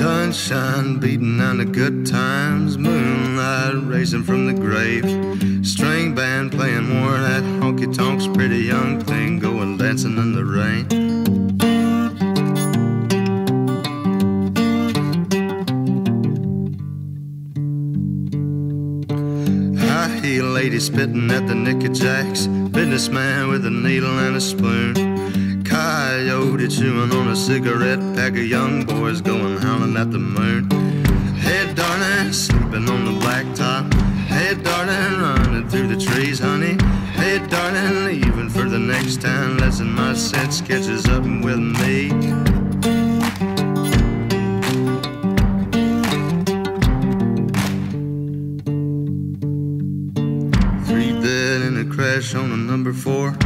Sunshine beating on the good times, moonlight racing from the grave. String band playing more that honky tonk's pretty young thing going dancing in the rain. Lady spitting at the Nicky Jacks, businessman with a needle and a spoon. Coyote chewing on a cigarette, pack of young boys going howling at the moon. Hey, darling, sleeping on the blacktop. Hey, darling, running through the trees, honey. Hey, darling, leaving for the next town. Lesson my sense catches up with me. Three in a crash on a number four.